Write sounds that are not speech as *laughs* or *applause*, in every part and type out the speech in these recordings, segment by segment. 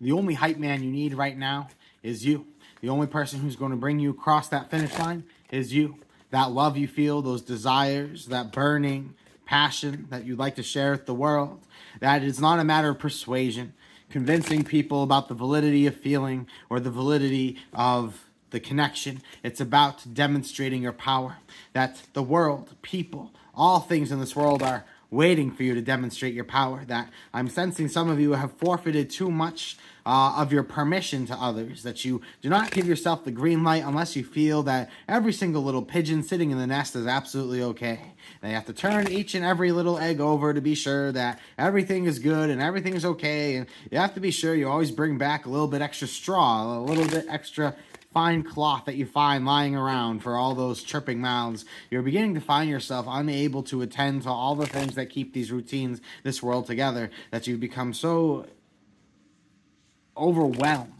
the only hype man you need right now is you. The only person who's going to bring you across that finish line is you. That love you feel, those desires, that burning passion that you'd like to share with the world. That is not a matter of persuasion, convincing people about the validity of feeling or the validity of the connection. It's about demonstrating your power. That the world, people, all things in this world are waiting for you to demonstrate your power. That I'm sensing some of you have forfeited too much uh, of your permission to others. That you do not give yourself the green light unless you feel that every single little pigeon sitting in the nest is absolutely okay. They have to turn each and every little egg over to be sure that everything is good and everything is okay. And you have to be sure you always bring back a little bit extra straw, a little bit extra fine cloth that you find lying around for all those chirping mouths, you're beginning to find yourself unable to attend to all the things that keep these routines, this world together, that you become so overwhelmed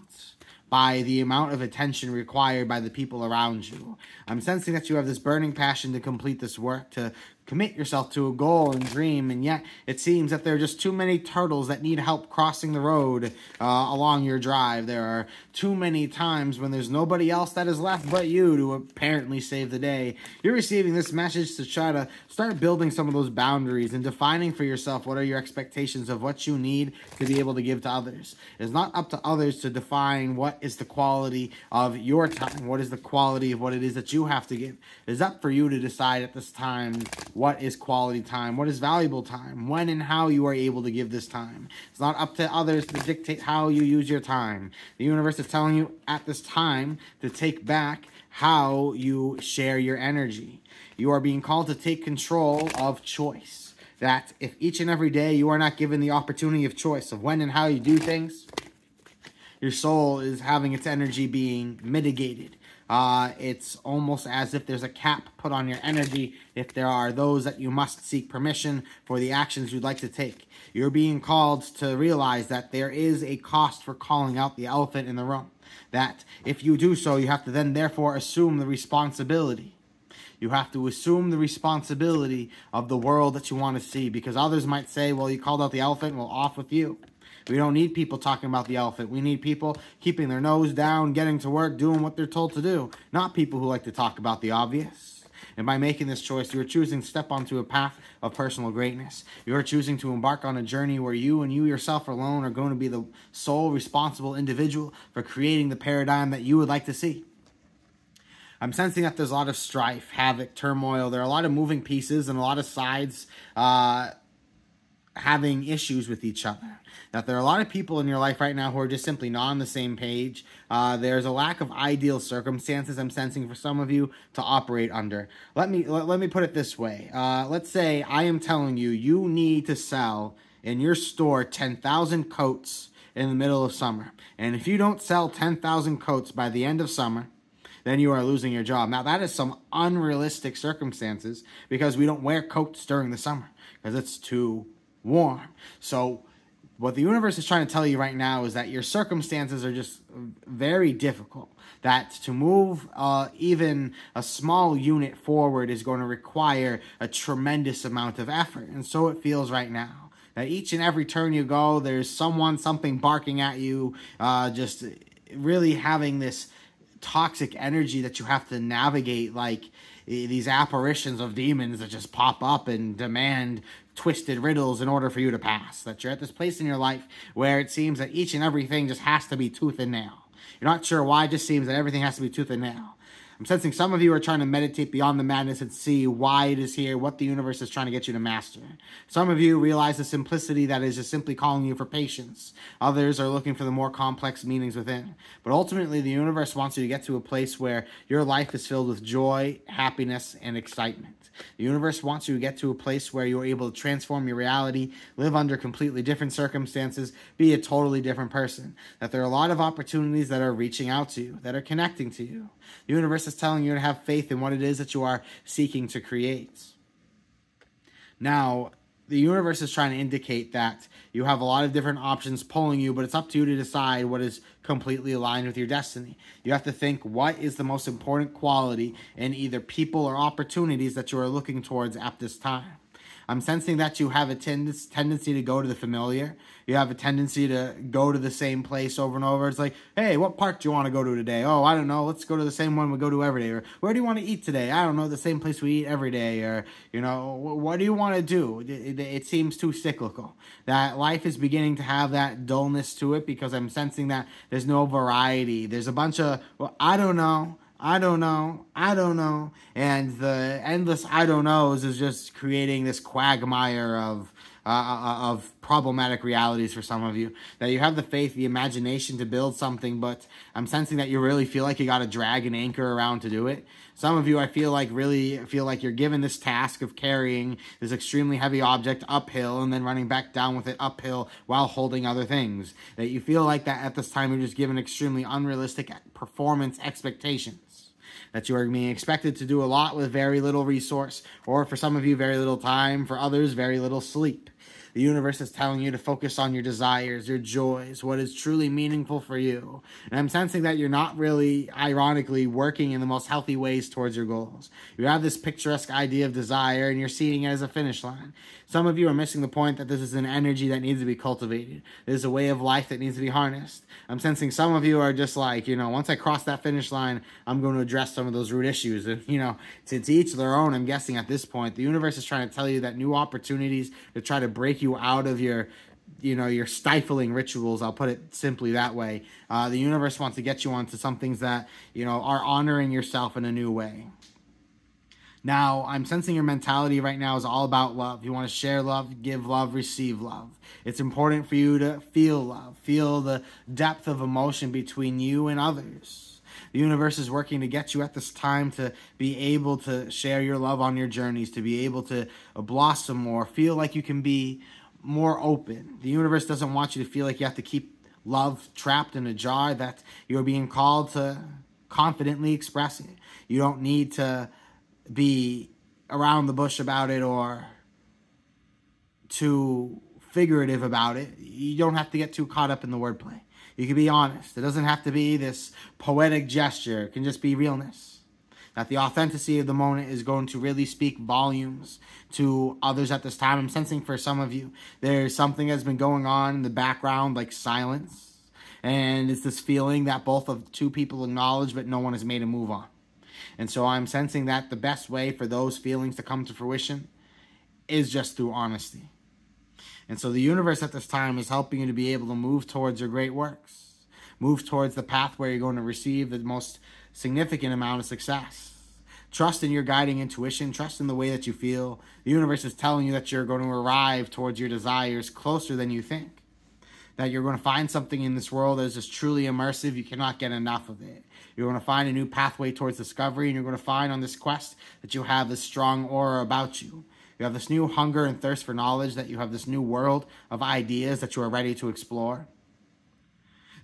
by the amount of attention required by the people around you. I'm sensing that you have this burning passion to complete this work, to commit yourself to a goal and dream, and yet it seems that there are just too many turtles that need help crossing the road uh, along your drive. There are too many times when there's nobody else that is left but you to apparently save the day. You're receiving this message to try to start building some of those boundaries and defining for yourself what are your expectations of what you need to be able to give to others. It's not up to others to define what is the quality of your time, what is the quality of what it is that you have to give. It's up for you to decide at this time what is quality time, what is valuable time, when and how you are able to give this time. It's not up to others to dictate how you use your time. The universe is telling you at this time to take back how you share your energy. You are being called to take control of choice. That if each and every day you are not given the opportunity of choice of when and how you do things, your soul is having its energy being mitigated. Uh, it's almost as if there's a cap put on your energy if there are those that you must seek permission for the actions you'd like to take. You're being called to realize that there is a cost for calling out the elephant in the room. That if you do so, you have to then therefore assume the responsibility. You have to assume the responsibility of the world that you want to see because others might say, well, you called out the elephant, well, off with you. We don't need people talking about the elephant. We need people keeping their nose down, getting to work, doing what they're told to do, not people who like to talk about the obvious. And by making this choice, you are choosing to step onto a path of personal greatness. You are choosing to embark on a journey where you and you yourself alone are going to be the sole responsible individual for creating the paradigm that you would like to see. I'm sensing that there's a lot of strife, havoc, turmoil. There are a lot of moving pieces and a lot of sides uh, having issues with each other. That there are a lot of people in your life right now who are just simply not on the same page. Uh, there's a lack of ideal circumstances I'm sensing for some of you to operate under. Let me let, let me put it this way. Uh, let's say I am telling you you need to sell in your store 10,000 coats in the middle of summer. And if you don't sell 10,000 coats by the end of summer, then you are losing your job. Now, that is some unrealistic circumstances because we don't wear coats during the summer because it's too warm. So what the universe is trying to tell you right now is that your circumstances are just very difficult. That to move uh, even a small unit forward is going to require a tremendous amount of effort. And so it feels right now. That each and every turn you go, there's someone, something barking at you, uh, just really having this toxic energy that you have to navigate like these apparitions of demons that just pop up and demand twisted riddles in order for you to pass. That you're at this place in your life where it seems that each and everything just has to be tooth and nail. You're not sure why, it just seems that everything has to be tooth and nail. I'm sensing some of you are trying to meditate beyond the madness and see why it is here, what the universe is trying to get you to master. Some of you realize the simplicity that is just simply calling you for patience. Others are looking for the more complex meanings within. But ultimately, the universe wants you to get to a place where your life is filled with joy, happiness, and excitement. The universe wants you to get to a place where you're able to transform your reality, live under completely different circumstances, be a totally different person. That there are a lot of opportunities that are reaching out to you, that are connecting to you. The universe is telling you to have faith in what it is that you are seeking to create. Now, the universe is trying to indicate that you have a lot of different options pulling you, but it's up to you to decide what is completely aligned with your destiny. You have to think what is the most important quality in either people or opportunities that you are looking towards at this time. I'm sensing that you have a ten- tendency to go to the familiar. You have a tendency to go to the same place over and over. It's like, hey, what park do you want to go to today? Oh, I don't know. Let's go to the same one we go to every day. Or where do you want to eat today? I don't know. The same place we eat every day. Or, you know, what do you want to do? It, it, it seems too cyclical. That life is beginning to have that dullness to it because I'm sensing that there's no variety. There's a bunch of, well, I don't know. I don't know. I don't know. And the endless I don't knows is just creating this quagmire of uh, uh, of problematic realities for some of you. That you have the faith, the imagination to build something, but I'm sensing that you really feel like you got to drag an anchor around to do it. Some of you, I feel like, really feel like you're given this task of carrying this extremely heavy object uphill and then running back down with it uphill while holding other things. That you feel like that at this time you're just given extremely unrealistic performance expectations that you are being expected to do a lot with very little resource, or for some of you, very little time, for others, very little sleep. The universe is telling you to focus on your desires, your joys, what is truly meaningful for you. And I'm sensing that you're not really, ironically, working in the most healthy ways towards your goals. You have this picturesque idea of desire and you're seeing it as a finish line. Some of you are missing the point that this is an energy that needs to be cultivated. This is a way of life that needs to be harnessed. I'm sensing some of you are just like, you know, once I cross that finish line, I'm going to address some of those root issues. And, you know, to, to each their own, I'm guessing at this point, the universe is trying to tell you that new opportunities to try to break you out of your you know your stifling rituals i'll put it simply that way uh, the universe wants to get you onto some things that you know are honoring yourself in a new way now, I'm sensing your mentality right now is all about love. You want to share love, give love, receive love. It's important for you to feel love, feel the depth of emotion between you and others. The universe is working to get you at this time to be able to share your love on your journeys, to be able to blossom more, feel like you can be more open. The universe doesn't want you to feel like you have to keep love trapped in a jar, that you're being called to confidently express it. You don't need to be around the bush about it or too figurative about it. You don't have to get too caught up in the wordplay. You can be honest. It doesn't have to be this poetic gesture. It can just be realness. That the authenticity of the moment is going to really speak volumes to others at this time. I'm sensing for some of you, there's something that's been going on in the background, like silence. And it's this feeling that both of two people acknowledge, but no one has made a move on. And so I'm sensing that the best way for those feelings to come to fruition is just through honesty. And so the universe at this time is helping you to be able to move towards your great works, move towards the path where you're going to receive the most significant amount of success. Trust in your guiding intuition, trust in the way that you feel. The universe is telling you that you're going to arrive towards your desires closer than you think that you're going to find something in this world that is just truly immersive. You cannot get enough of it. You're going to find a new pathway towards discovery, and you're going to find on this quest that you have this strong aura about you. You have this new hunger and thirst for knowledge, that you have this new world of ideas that you are ready to explore.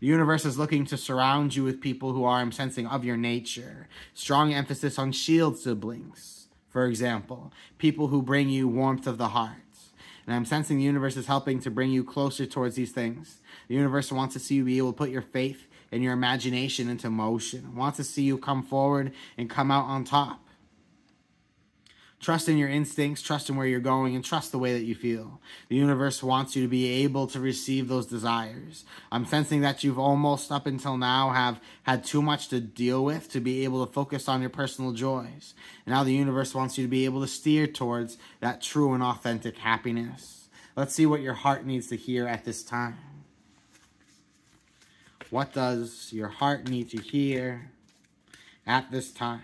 The universe is looking to surround you with people who are, I'm sensing, of your nature. Strong emphasis on shield siblings, for example. People who bring you warmth of the heart. And I'm sensing the universe is helping to bring you closer towards these things. The universe wants to see you be able to put your faith and your imagination into motion. It wants to see you come forward and come out on top. Trust in your instincts, trust in where you're going, and trust the way that you feel. The universe wants you to be able to receive those desires. I'm sensing that you've almost up until now have had too much to deal with to be able to focus on your personal joys. And now the universe wants you to be able to steer towards that true and authentic happiness. Let's see what your heart needs to hear at this time. What does your heart need to hear at this time?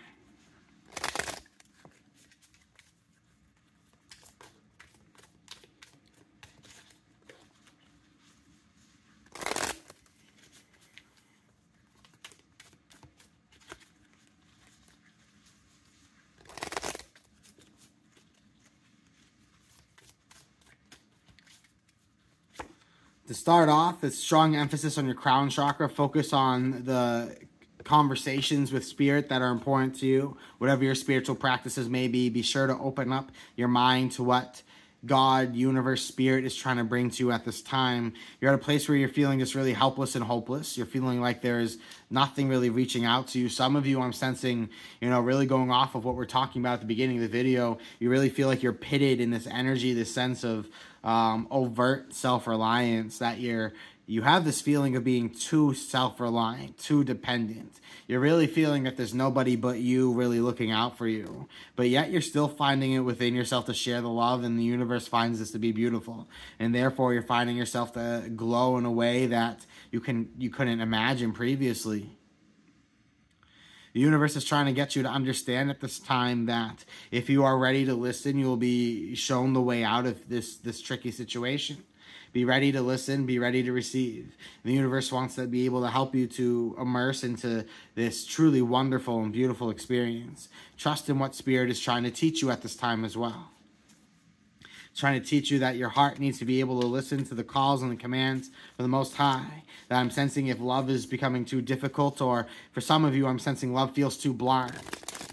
Start off, with strong emphasis on your crown chakra. Focus on the conversations with spirit that are important to you. Whatever your spiritual practices may be, be sure to open up your mind to what God, universe, spirit is trying to bring to you at this time. You're at a place where you're feeling just really helpless and hopeless. You're feeling like there's nothing really reaching out to you. Some of you, I'm sensing, you know, really going off of what we're talking about at the beginning of the video, you really feel like you're pitted in this energy, this sense of um, overt self reliance that you're you have this feeling of being too self-reliant, too dependent. You're really feeling that there's nobody but you really looking out for you. But yet you're still finding it within yourself to share the love and the universe finds this to be beautiful. And therefore you're finding yourself to glow in a way that you can you couldn't imagine previously. The universe is trying to get you to understand at this time that if you are ready to listen, you will be shown the way out of this this tricky situation. Be ready to listen, be ready to receive. The universe wants to be able to help you to immerse into this truly wonderful and beautiful experience. Trust in what Spirit is trying to teach you at this time as well. trying to teach you that your heart needs to be able to listen to the calls and the commands of the Most High. That I'm sensing if love is becoming too difficult, or for some of you, I'm sensing love feels too blind.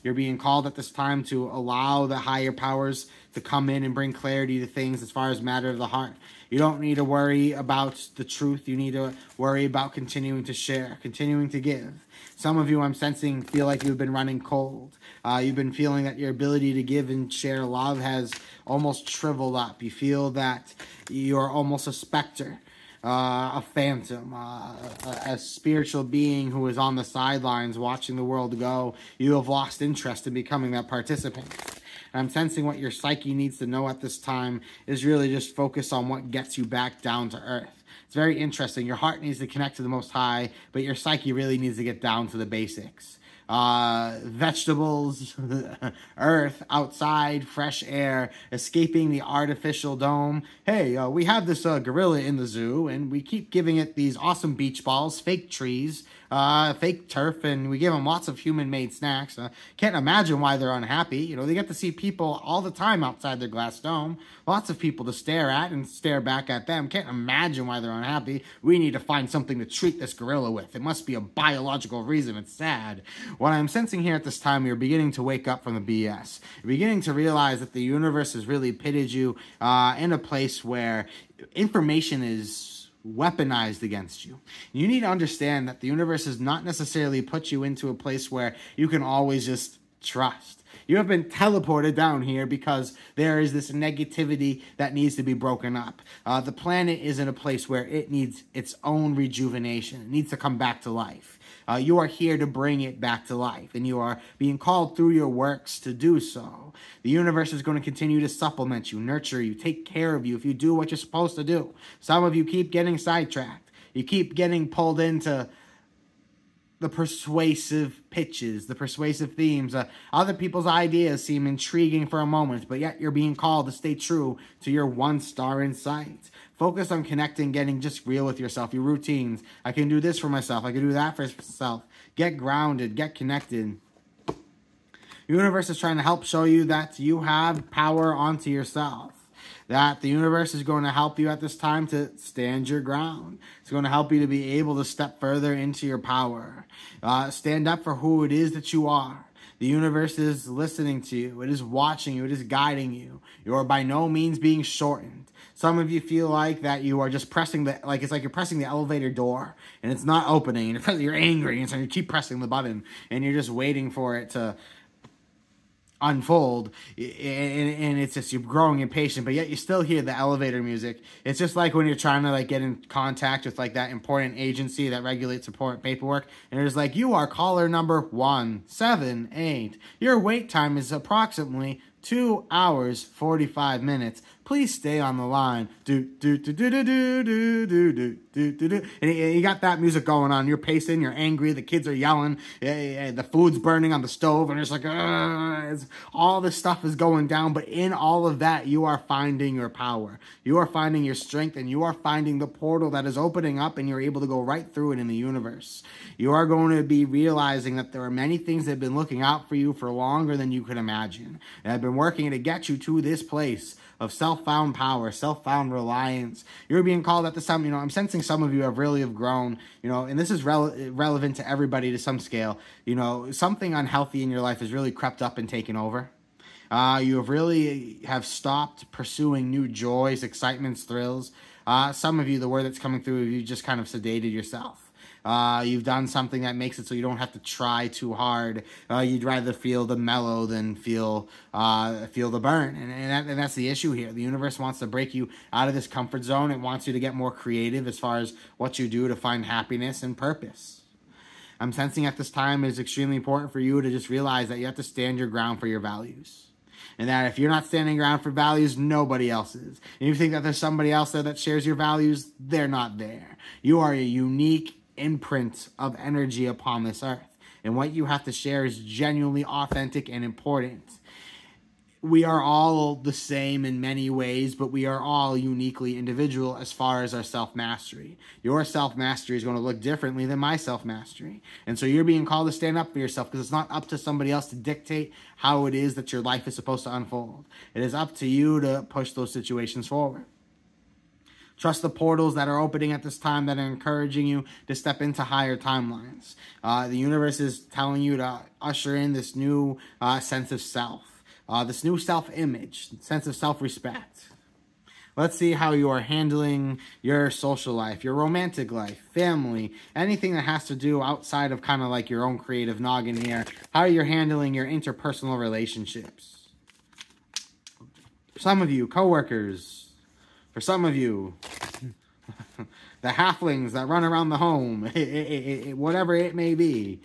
You're being called at this time to allow the higher powers to come in and bring clarity to things as far as matter of the heart. You don't need to worry about the truth. You need to worry about continuing to share, continuing to give. Some of you, I'm sensing, feel like you've been running cold. Uh, you've been feeling that your ability to give and share love has almost shriveled up. You feel that you're almost a specter. Uh, a phantom, uh, a, a, spiritual being who is on the sidelines watching the world go. You have lost interest in becoming that participant. I'm sensing what your psyche needs to know at this time is really just focus on what gets you back down to earth. It's very interesting. Your heart needs to connect to the Most High, but your psyche really needs to get down to the basics uh, vegetables, *laughs* earth, outside, fresh air, escaping the artificial dome. Hey, uh, we have this uh, gorilla in the zoo, and we keep giving it these awesome beach balls, fake trees, uh, fake turf, and we give them lots of human-made snacks. Uh, can't imagine why they're unhappy. You know, they get to see people all the time outside their glass dome. Lots of people to stare at and stare back at them. Can't imagine why they're unhappy. We need to find something to treat this gorilla with. It must be a biological reason. It's sad. What I'm sensing here at this time, you're beginning to wake up from the BS. You're beginning to realize that the universe has really pitted you uh, in a place where information is weaponized against you. You need to understand that the universe has not necessarily put you into a place where you can always just trust. You have been teleported down here because there is this negativity that needs to be broken up. Uh, the planet is in a place where it needs its own rejuvenation. It needs to come back to life. Uh, you are here to bring it back to life, and you are being called through your works to do so. The universe is going to continue to supplement you, nurture you, take care of you if you do what you're supposed to do. Some of you keep getting sidetracked. You keep getting pulled into the persuasive pitches, the persuasive themes. Uh, other people's ideas seem intriguing for a moment, but yet you're being called to stay true to your one star in sight. Focus on connecting, getting just real with yourself, your routines. I can do this for myself. I can do that for myself. Get grounded, get connected. Universe is trying to help show you that you have power onto yourself that the universe is going to help you at this time to stand your ground. It's going to help you to be able to step further into your power. Uh, stand up for who it is that you are. The universe is listening to you. It is watching you. It is guiding you. You are by no means being shortened. Some of you feel like that you are just pressing the, like it's like you're pressing the elevator door and it's not opening and *laughs* you're angry and so you keep pressing the button and you're just waiting for it to, unfold. And, it's just you're growing impatient but yet you still hear the elevator music. It's just like when you're trying to like get in contact with like that important agency that regulates important paperwork and it's like you are caller number 178 your wait time is approximately 2 hours 45 minutes please stay on the line. Do do do do do do do do do do do. And you got that music going on. You're pacing. You're angry. The kids are yelling. The food's burning on the stove, and it's like, it's, all this stuff is going down. But in all of that, you are finding your power. You are finding your strength, and you are finding the portal that is opening up, and you're able to go right through it in the universe. You are going to be realizing that there are many things that have been looking out for you for longer than you could imagine. And have been working to get you to this place of self-found power, self-found reliance. You're being called at this time. You know, I'm sensing some of you have really have grown. You know, and this is rele- relevant to everybody to some scale. You know, something unhealthy in your life has really crept up and taken over. Uh, you have really have stopped pursuing new joys, excitements, thrills. Uh, some of you, the word that's coming through, of you just kind of sedated yourself. Uh, you've done something that makes it so you don't have to try too hard. Uh, you'd rather feel the mellow than feel uh, feel the burn, and and, that, and that's the issue here. The universe wants to break you out of this comfort zone. It wants you to get more creative as far as what you do to find happiness and purpose. I'm sensing at this time it is extremely important for you to just realize that you have to stand your ground for your values. And that if you're not standing ground for values, nobody else is. And you think that there's somebody else there that shares your values, they're not there. You are a unique imprint of energy upon this earth. And what you have to share is genuinely authentic and important. We are all the same in many ways, but we are all uniquely individual as far as our self mastery. Your self mastery is going to look differently than my self mastery. And so you're being called to stand up for yourself because it's not up to somebody else to dictate how it is that your life is supposed to unfold. It is up to you to push those situations forward. Trust the portals that are opening at this time that are encouraging you to step into higher timelines. Uh, the universe is telling you to usher in this new uh, sense of self, uh, this new self image, sense of self respect. Let's see how you are handling your social life, your romantic life, family, anything that has to do outside of kind of like your own creative noggin here. How you're handling your interpersonal relationships. Some of you, coworkers, for some of you, *laughs* the halflings that run around the home, *laughs* whatever it may be.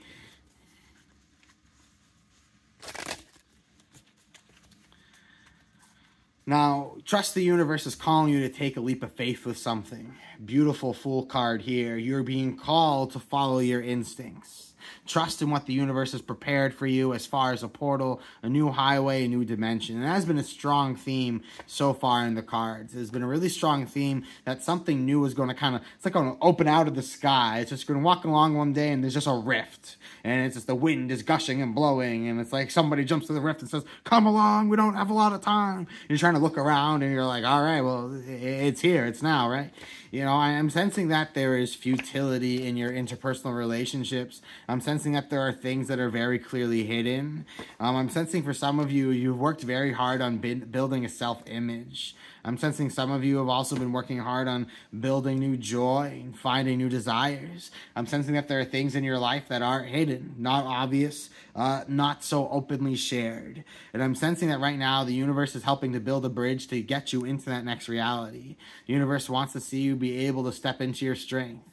Now, trust the universe is calling you to take a leap of faith with something. Beautiful full card here. You're being called to follow your instincts. Trust in what the universe has prepared for you as far as a portal, a new highway, a new dimension. And that has been a strong theme so far in the cards. It's been a really strong theme that something new is going to kind of, it's like going to open out of the sky. It's just going to walk along one day and there's just a rift. And it's just the wind is gushing and blowing. And it's like somebody jumps to the rift and says, Come along, we don't have a lot of time. And you're trying to look around and you're like, All right, well, it's here, it's now, right? You know, I am sensing that there is futility in your interpersonal relationships. I'm sensing that there are things that are very clearly hidden. Um, I'm sensing for some of you, you've worked very hard on building a self image. I'm sensing some of you have also been working hard on building new joy and finding new desires. I'm sensing that there are things in your life that aren't hidden, not obvious, uh, not so openly shared. And I'm sensing that right now the universe is helping to build a bridge to get you into that next reality. The universe wants to see you be able to step into your strength.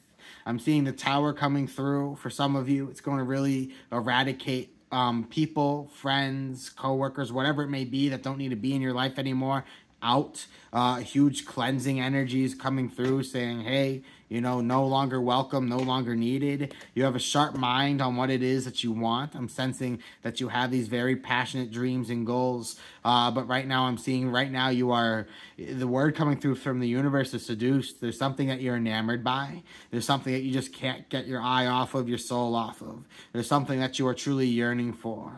I'm seeing the tower coming through for some of you. It's going to really eradicate um, people, friends, coworkers, whatever it may be that don't need to be in your life anymore out. Uh, huge cleansing energies coming through saying, hey, you know, no longer welcome, no longer needed. You have a sharp mind on what it is that you want. I'm sensing that you have these very passionate dreams and goals. Uh, but right now, I'm seeing right now you are, the word coming through from the universe is seduced. There's something that you're enamored by. There's something that you just can't get your eye off of, your soul off of. There's something that you are truly yearning for.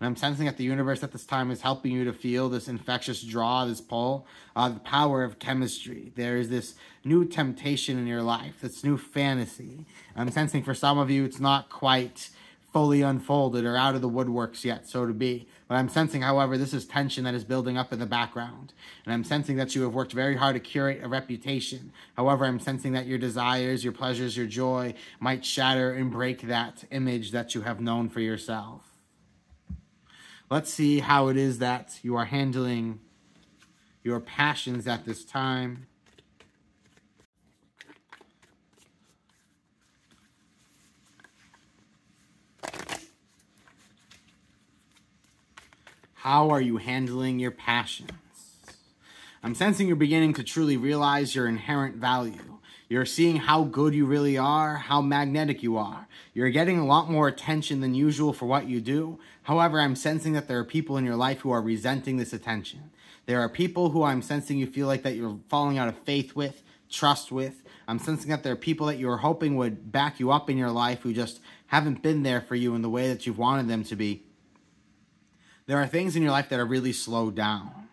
And I'm sensing that the universe at this time is helping you to feel this infectious draw, this pull, uh, the power of chemistry. There is this new temptation in your life, this new fantasy. I'm sensing for some of you, it's not quite fully unfolded or out of the woodworks yet, so to be. But I'm sensing, however, this is tension that is building up in the background. And I'm sensing that you have worked very hard to curate a reputation. However, I'm sensing that your desires, your pleasures, your joy might shatter and break that image that you have known for yourself. Let's see how it is that you are handling your passions at this time. How are you handling your passions? I'm sensing you're beginning to truly realize your inherent value. You're seeing how good you really are, how magnetic you are. You're getting a lot more attention than usual for what you do. However, I'm sensing that there are people in your life who are resenting this attention. There are people who I'm sensing you feel like that you're falling out of faith with, trust with. I'm sensing that there are people that you were hoping would back you up in your life who just haven't been there for you in the way that you've wanted them to be. There are things in your life that are really slowed down.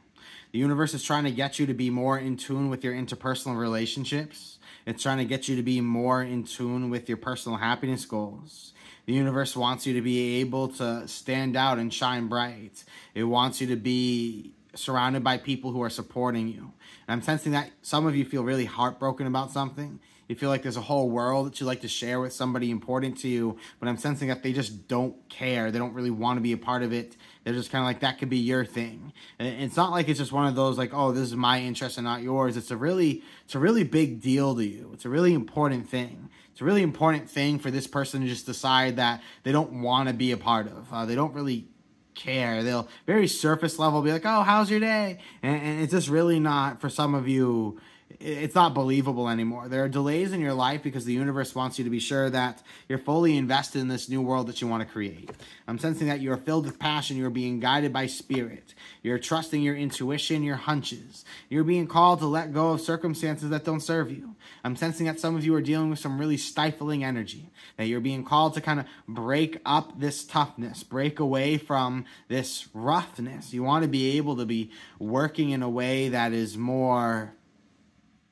The universe is trying to get you to be more in tune with your interpersonal relationships It's trying to get you to be more in tune with your personal happiness goals. The universe wants you to be able to stand out and shine bright. It wants you to be surrounded by people who are supporting you. And I'm sensing that some of you feel really heartbroken about something. You feel like there's a whole world that you like to share with somebody important to you, but I'm sensing that they just don't care. They don't really want to be a part of it. They're just kind of like, that could be your thing. And it's not like it's just one of those like, oh, this is my interest and not yours. It's a really, it's a really big deal to you. It's a really important thing. It's a really important thing for this person to just decide that they don't want to be a part of. Uh, they don't really care. They'll very surface level be like, "Oh, how's your day?" And, and, it's just really not for some of you. It's not believable anymore. There are delays in your life because the universe wants you to be sure that you're fully invested in this new world that you want to create. I'm sensing that you are filled with passion. You're being guided by spirit. You're trusting your intuition, your hunches. You're being called to let go of circumstances that don't serve you. I'm sensing that some of you are dealing with some really stifling energy, that you're being called to kind of break up this toughness, break away from this roughness. You want to be able to be working in a way that is more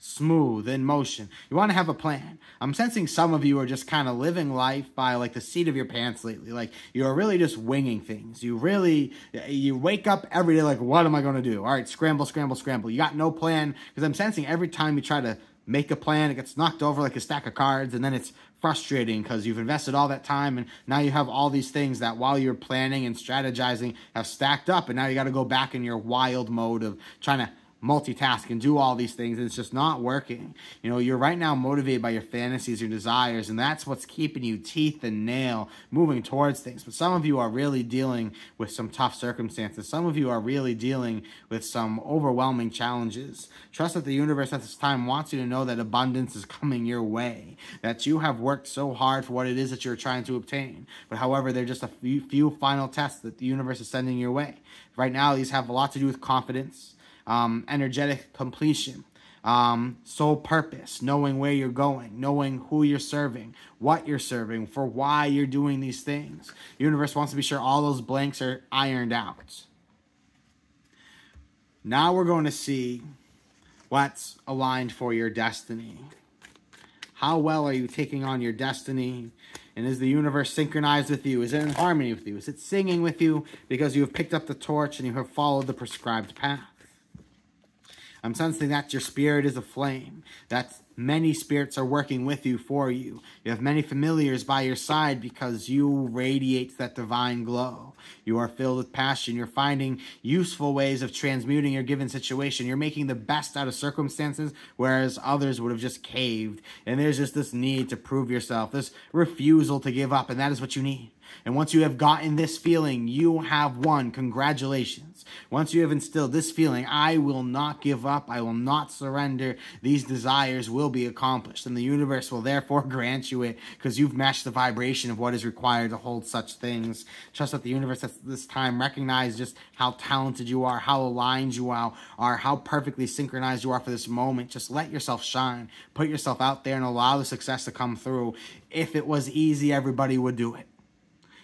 smooth in motion. You want to have a plan. I'm sensing some of you are just kind of living life by like the seat of your pants lately. Like you're really just winging things. You really you wake up every day like what am I going to do? All right, scramble, scramble, scramble. You got no plan because I'm sensing every time you try to make a plan, it gets knocked over like a stack of cards and then it's frustrating because you've invested all that time and now you have all these things that while you're planning and strategizing have stacked up and now you got to go back in your wild mode of trying to multitask and do all these things and it's just not working. You know, you're right now motivated by your fantasies, your desires, and that's what's keeping you teeth and nail moving towards things. But some of you are really dealing with some tough circumstances. Some of you are really dealing with some overwhelming challenges. Trust that the universe at this time wants you to know that abundance is coming your way, that you have worked so hard for what it is that you're trying to obtain. But however, they're just a few, few final tests that the universe is sending your way. Right now, these have a lot to do with confidence um, energetic completion, um, sole purpose, knowing where you're going, knowing who you're serving, what you're serving, for why you're doing these things. The universe wants to be sure all those blanks are ironed out. Now we're going to see what's aligned for your destiny. How well are you taking on your destiny? And is the universe synchronized with you? Is it in harmony with you? Is it singing with you because you have picked up the torch and you have followed the prescribed path? I'm sensing that your spirit is aflame, that many spirits are working with you for you. You have many familiars by your side because you radiate that divine glow. You are filled with passion. You're finding useful ways of transmuting your given situation. You're making the best out of circumstances, whereas others would have just caved. And there's just this need to prove yourself, this refusal to give up, and that is what you need. And once you have gotten this feeling, you have won. Congratulations. Once you have instilled this feeling, I will not give up. I will not surrender. These desires will be accomplished. And the universe will therefore *laughs* grant you it because you've matched the vibration of what is required to hold such things. Trust that the universe at this time recognize just how talented you are, how aligned you are, how perfectly synchronized you are for this moment. Just let yourself shine. Put yourself out there and allow the success to come through. If it was easy, everybody would do it.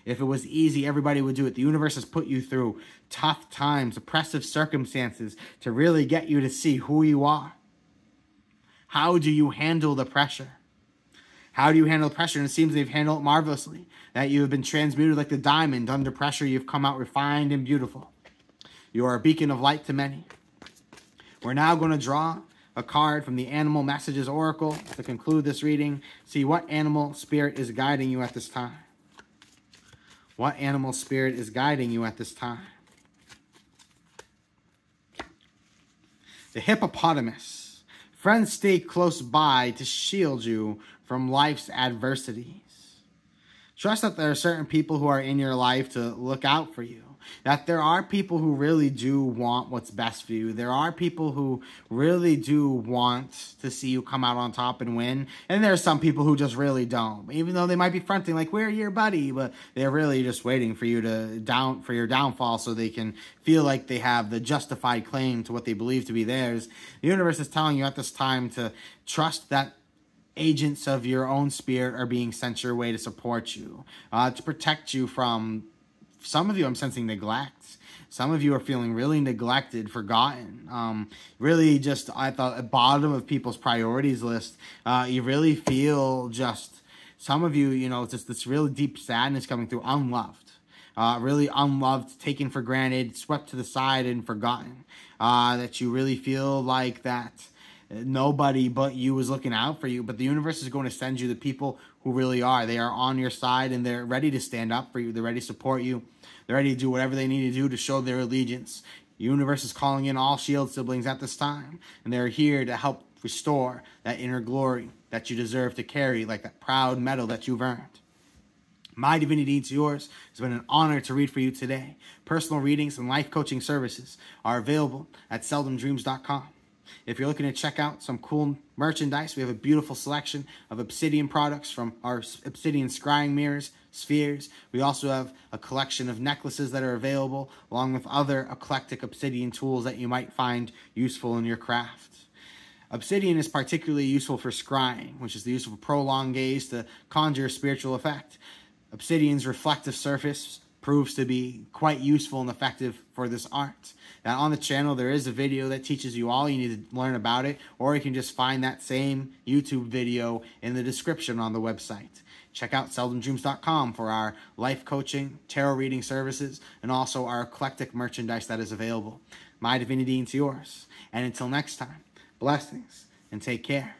If it was easy, everybody would do it. The universe has put you through tough times, oppressive circumstances to really get you to see who you are. How do you handle the pressure? How do you handle pressure? And it seems they've handled it marvelously. That you have been transmuted like the diamond. Under pressure, you've come out refined and beautiful. You are a beacon of light to many. We're now going to draw a card from the Animal Messages Oracle to conclude this reading. See what animal spirit is guiding you at this time. What animal spirit is guiding you at this time? The hippopotamus. Friends stay close by to shield you from life's adversities. Trust that there are certain people who are in your life to look out for you that there are people who really do want what's best for you. There are people who really do want to see you come out on top and win. And there are some people who just really don't. Even though they might be fronting like, we're your buddy, but they're really just waiting for you to down for your downfall so they can feel like they have the justified claim to what they believe to be theirs. The universe is telling you at this time to trust that agents of your own spirit are being sent your way to support you, uh, to protect you from some of you I'm sensing neglect. Some of you are feeling really neglected, forgotten. Um, really, just I thought at bottom of people's priorities list. Uh, you really feel just some of you, you know, just this really deep sadness coming through, unloved. Uh, really unloved, taken for granted, swept to the side, and forgotten. Uh, that you really feel like that nobody but you was looking out for you. But the universe is going to send you the people who really are. They are on your side and they're ready to stand up for you. They're ready to support you. They're ready to do whatever they need to do to show their allegiance. The universe is calling in all Shield siblings at this time, and they're here to help restore that inner glory that you deserve to carry, like that proud medal that you've earned. My divinity to yours. It's been an honor to read for you today. Personal readings and life coaching services are available at seldomdreams.com. If you're looking to check out some cool merchandise, we have a beautiful selection of obsidian products from our obsidian scrying mirrors, spheres. We also have a collection of necklaces that are available, along with other eclectic obsidian tools that you might find useful in your craft. Obsidian is particularly useful for scrying, which is the use of a prolonged gaze to conjure a spiritual effect. Obsidian's reflective surface proves to be quite useful and effective for this art. Now on the channel there is a video that teaches you all you need to learn about it or you can just find that same YouTube video in the description on the website. Check out seldomdreams.com for our life coaching, tarot reading services, and also our eclectic merchandise that is available. My divinity into yours. And until next time, blessings and take care.